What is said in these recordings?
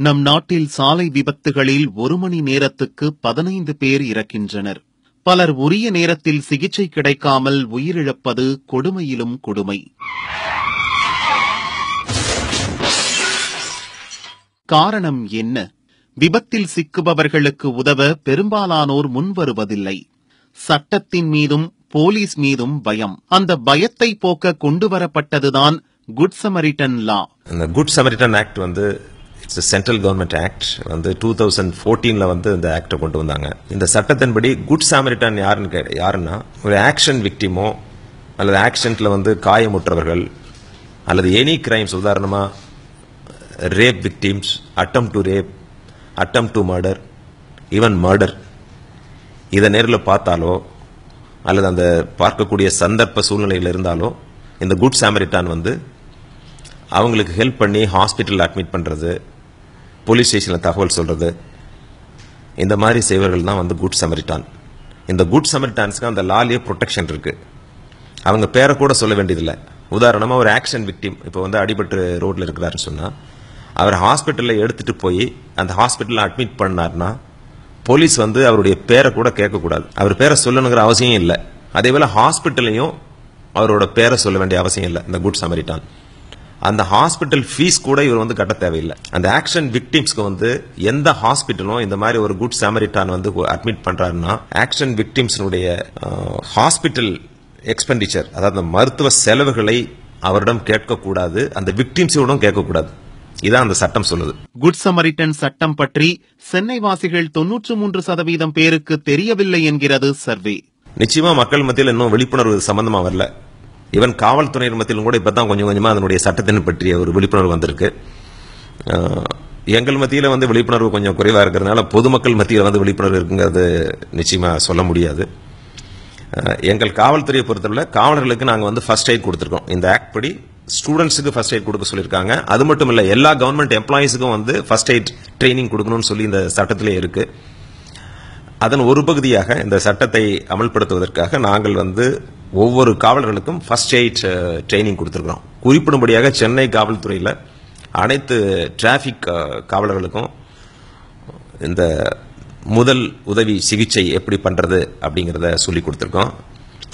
நம் நாட்டில் சாலை விபத்துகளில் ஒரு மணி நேரத்துக்கு பதினைந்து பேர் இறக்கின்றனர். பலர் உரிய நேரத்தில் சிகிச்சை கிடைக்காமல் உயிரிழப்பது கொடுமையிலும் கொடுமை. காரணம் என்ன? விபத்தில் சிக்குபவர்களுக்கு உதவ பெரும்பாலானோர் முன்வருவதில்லை. சட்டத்தின் மீதும் போலீஸ் மீதும் பயம். அந்த பயத்தை போக்க கொண்டுவரப்பட்டதுதான் குட் சமரிட்டன் லா. இந்த குட் சமரிட்டன் ஆக்ட் வந்து இட்ஸ் சென்ட்ரல் கவர்மெண்ட் ஆக்ட் வந்து டூ தௌசண்ட் ஃபோர்டீன்ல வந்து இந்த ஆக்டை கொண்டு வந்தாங்க. இந்த சட்டத்தின்படி குட் சாமரிட்டன் யாருன்னு கே- யாருன்னா ஒரு ஆக்ஷன் விக்டிமோ அல்லது ஆக்சிடென்ட்ல வந்து காயமுற்றவர்கள் அல்லது எனி கிரைம்ஸ் உதாரணமாக rape victims attempt to rape attempt to murder even murder இதை நேரில் பார்த்தாலோ அல்லது அந்த பார்க்கக்கூடிய சந்தர்ப்ப சூழ்நிலையில் இருந்தாலோ இந்த குட் சாமரிட்டான் வந்து அவங்களுக்கு ஹெல்ப் பண்ணி ஹாஸ்பிட்டலில் அட்மிட் பண்ணுறது போலீஸ் ஸ்டேஷனில் தகவல் சொல்கிறது இந்த மாதிரி செய்வர்கள் தான் வந்து குட் சமரிட்டான் இந்த குட் சமரிட்டான்ஸ்க்கு அந்த லாலியே ப்ரொடெக்ஷன் இருக்குது அவங்க பேரை கூட சொல்ல வேண்டியதில்லை. உதாரணமாக ஒரு ஆக்ஷன் விக்டிம் இப்போ வந்து அடிபட்டு ரோட்டில் இருக்கிறாருன்னு சொன்னால் அவர் ஹாஸ்பிட்டலில் எடுத்துகிட்டு போய் அந்த ஹாஸ்பிட்டலில் அட்மிட் பண்ணார்னா போலீஸ் வந்து அவருடைய பேரை கூட கேட்கக்கூடாது. அவர் பேரை சொல்லணுங்கிற அவசியம் இல்லை. அதே போல் ஹாஸ்பிட்டல்லையும் அவரோட பேரை சொல்ல வேண்டிய அவசியம் இல்லை இந்த குட் சமரிட்டான் அந்த ஹாஸ்பிட்டல் ஃபீஸ் கூட இவர் வந்து கட்ட தேவையில்லை. அந்த ஆக்ஷன் விக்டிம்ஸ்க்கு வந்து எந்த ஹாஸ்பிட்டலும் இந்த மாதிரி ஒரு குட் சாமரிட்டான் வந்து அட்மிட் பண்றாருன்னா ஆக்ஷன் விக்டிம்ஸினுடைய ஹாஸ்பிட்டல் எக்ஸ்பெண்டிச்சர் அதாவது மருத்துவ செலவுகளை அவரிடம் கேட்கக்கூடாது அந்த விக்டிம்ஸோடும் கேட்கக்கூடாது. இதான் அந்த சட்டம் சொல்லுது. குட் சமரிட்டன் சட்டம் பற்றி சென்னை வாசிகள் தொன்னூற்று மூன்று சதவீதம் பேருக்கு தெரியவில்லை என்கிறது சர்வே. நிச்சயமா மக்கள் மத்தியில் இன்னும் விழிப்புணர்வு சம்பந்தமா வரல. ஈவன் காவல்துறை மத்தியிலும் கூட இப்போ தான் கொஞ்சம் கொஞ்சமாக அதனுடைய சட்டத்தின் பற்றிய ஒரு விழிப்புணர்வு வந்திருக்கு. எங்கள் மத்தியில் வந்து விழிப்புணர்வு கொஞ்சம் குறைவாக இருக்கிறதுனால பொதுமக்கள் மத்தியில் வந்து விழிப்புணர்வு இருக்குங்கிறது நிச்சயமாக சொல்ல முடியாது. எங்கள் காவல்துறையை பொறுத்தவரை காவலர்களுக்கு நாங்கள் வந்து ஃபர்ஸ்ட் எய்ட் கொடுத்துருக்கோம். இந்த ஆக்ட் படி ஸ்டூடெண்ட்ஸுக்கு ஃபர்ஸ்ட் எய்ட் கொடுக்க சொல்லியிருக்காங்க. அது மட்டும் இல்லை எல்லா கவர்மெண்ட் எம்ப்ளாயீஸுக்கும் வந்து ஃபர்ஸ்ட் எய்ட் ட்ரைனிங் கொடுக்கணும்னு சொல்லி இந்த சட்டத்திலே இருக்கு. அதன் ஒரு பகுதியாக இந்த சட்டத்தை அமல்படுத்துவதற்காக நாங்கள் வந்து ஒவ்வொரு காவலர்களுக்கும் ஃபர்ஸ்ட் எய்ட் ட்ரைனிங் uh, கொடுத்துருக்குறோம். குறிப்பிடும்படியாக சென்னை காவல்துறையில் அனைத்து டிராஃபிக் uh, காவலர்களுக்கும் இந்த முதல் உதவி சிகிச்சை எப்படி பண்ணுறது அப்படிங்கிறத சொல்லி கொடுத்துருக்கோம்.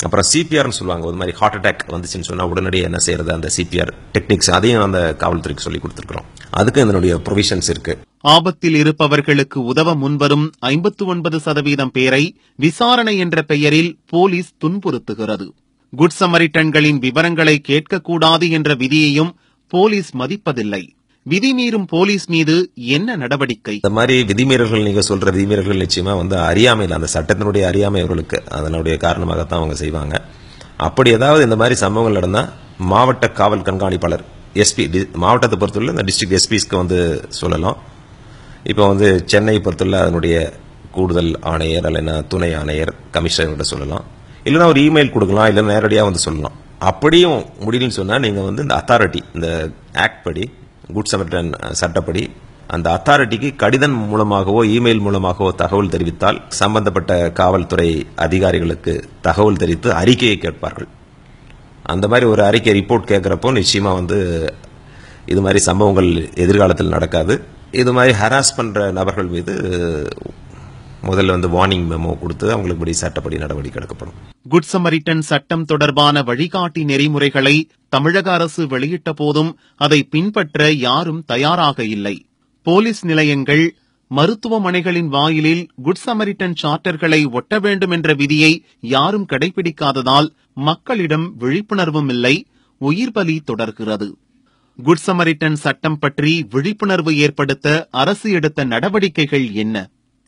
அப்புறம் சிபிஆர்னு சொல்லுவாங்க ஒரு மாதிரி ஹார்ட் அட்டாக் வந்துச்சுன்னு சொன்னால் உடனடியாக என்ன செய்யறது அந்த சிபிஆர் டெக்னிக்ஸ் அதையும் அந்த காவல்துறைக்கு சொல்லி கொடுத்துருக்குறோம். அதுக்கும் இதனுடைய ப்ரொவிஷன்ஸ் இருக்குது ஆபத்தில் இருப்பவர்களுக்கு உதவ முன்வரும் ஐம்பத்து ஒன்பது சதவீதம் பேரை விசாரணை என்ற பெயரில் போலீஸ் துன்புறுத்துகிறது. குட் சமரிட்டன்களின் விவரங்களை கேட்கக்கூடாது என்ற விதியையும் போலீஸ் மதிப்பதில்லை. விதி மீறும் போலீஸ் மீது என்ன நடவடிக்கை? இந்த மாதிரி விதிமீறல்கள் நீங்க சொல்ற விதிமீறல்கள் நிச்சயமா வந்து அறியாமையில் அந்த சட்டத்தினுடைய அறியாமை அவர்களுக்கு அதனுடைய காரணமாகத்தான் அவங்க செய்வாங்க. அப்படி ஏதாவது இந்த மாதிரி சம்பவங்கள் நடந்தால் மாவட்ட காவல் கண்காணிப்பாளர் எஸ்பி மாவட்டத்தை பொறுத்தவரை இந்த டிஸ்ட்ரிக்ட் எஸ்பிஸ்க்கு வந்து சொல்லலாம். இப்போ வந்து சென்னை பொறுத்துள்ள அதனுடைய கூடுதல் ஆணையர் அல்லைன்னா துணை ஆணையர் கமிஷனர்கிட்ட சொல்லலாம். இல்லைன்னா ஒரு இமெயில் கொடுக்கலாம் இல்லை நேரடியாக வந்து சொல்லலாம். அப்படியும் முடியலன்னு சொன்னால் நீங்கள் வந்து இந்த அத்தாரிட்டி இந்த ஆக்ட் படி குட் சமர்டன் சட்டப்படி அந்த அத்தாரிட்டிக்கு கடிதம் மூலமாகவோ இமெயில் மூலமாகவோ தகவல் தெரிவித்தால் சம்பந்தப்பட்ட காவல்துறை அதிகாரிகளுக்கு தகவல் தெரிவித்து அறிக்கையை கேட்பார்கள். அந்த மாதிரி ஒரு அறிக்கை ரிப்போர்ட் கேட்குறப்போ நிச்சயமாக வந்து இது மாதிரி சம்பவங்கள் எதிர்காலத்தில் நடக்காது. இது மாதிரி ஹராஸ் பண்ற நபர்கள் மீது முதல்ல வந்து வார்னிங் மெமோ கொடுத்து அவங்களுக்கு படி சட்டப்படி நடவடிக்கை எடுக்கப்படும். குட் சமரிட்டன் சட்டம் தொடர்பான வழிகாட்டி நெறிமுறைகளை தமிழக அரசு வெளியிட்ட போதும் அதை பின்பற்ற யாரும் தயாராக இல்லை. போலீஸ் நிலையங்கள் மருத்துவமனைகளின் வாயிலில் குட் சமரிட்டன் சார்ட்டர்களை ஒட்ட வேண்டும் என்ற விதியை யாரும் கடைபிடிக்காததால் மக்களிடம் விழிப்புணர்வும் இல்லை உயிர் பலி தொடர்கிறது. குட் சமரிட்டன் சட்டம் பற்றி விழிப்புணர்வு ஏற்படுத்த அரசு எடுத்த நடவடிக்கைகள் என்ன?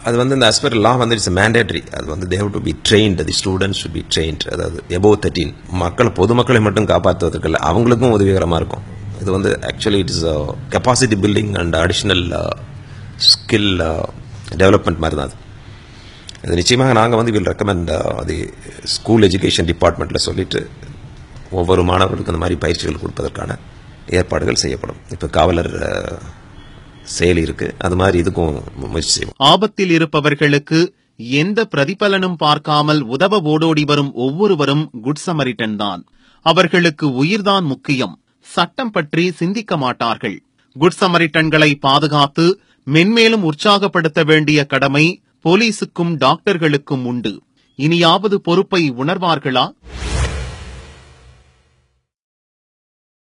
அது வந்து இந்த அஸ்பர் லா வந்து இட்ஸ் மேண்டேட்ரி அது வந்து they've to be trained the students to be trained அதாவது எபோவ் தேர்ட்டீன் மக்கள் பொதுமக்களை மட்டும் காப்பாற்றுவதற்கு இல்லை அவங்களுக்கும் உதவிகரமாக இருக்கும். இது வந்து actually it is capacity building and additional skill development மாதிரி தான் அது. இது நிச்சயமாக நாங்கள் வந்து வில் ரெக்கமெண்ட் அது ஸ்கூல் எஜுகேஷன் டிபார்ட்மெண்ட்டில் சொல்லிட்டு ஒவ்வொரு மாணவர்களுக்கும் இந்த மாதிரி பயிற்சிகள் கொடுப்பதற்கான ஏற்பாடுகள் செய்யப்படும். இப்போ காவலர் செயலி இருக்கு. அது மாதிரி இதுக்கும் முயற்சி செய்வோம். ஆபத்தில் இருப்பவர்களுக்கு எந்த பிரதிபலனும் பார்க்காமல் உதவ ஓடோடி வரும் ஒவ்வொருவரும் குட் சமரிட்டன் தான். அவர்களுக்கு உயிர்தான் முக்கியம். சட்டம் பற்றி சிந்திக்க மாட்டார்கள். குட் சமரிட்டன்களை பாதுகாத்து மென்மேலும் உற்சாகப்படுத்த வேண்டிய கடமை போலீசுக்கும் டாக்டர்களுக்கும் உண்டு. இனியாவது பொறுப்பை உணர்வார்களா?